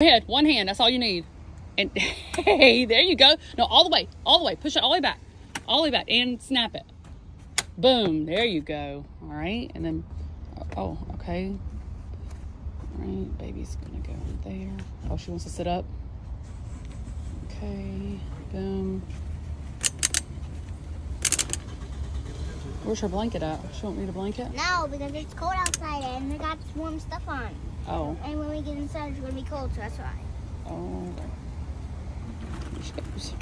Head, one hand. That's all you need. And hey, there you go. No, all the way, all the way. Push it all the way back, all the way back, and snap it. Boom. There you go. All right, and then, oh, okay. All right, baby's gonna go in there. Oh, she wants to sit up. Okay. Boom. Where's her blanket at? She don't need a blanket? No, because it's cold outside and we got warm stuff on. Oh. And when we get inside, it's going to be cold, so that's why. Oh. There she goes.